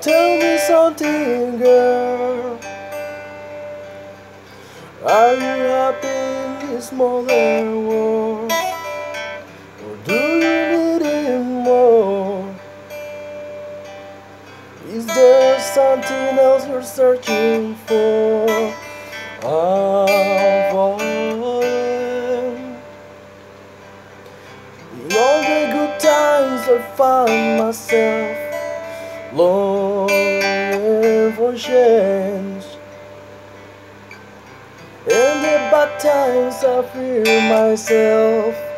Tell me something, girl. Are you happy in this modern world? Or do you need it more? Is there something else you're searching for? I'm falling. In all the good times, I find myself longing for change. In the bad times, I feel myself